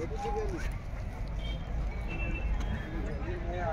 Hepsi gelmiş.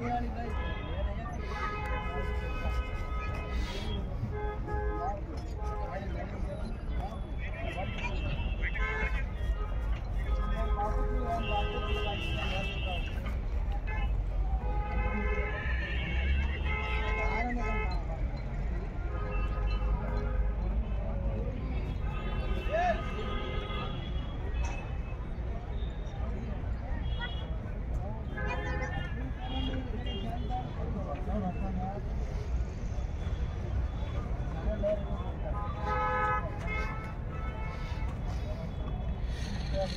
Yeah, yeah, yeah. है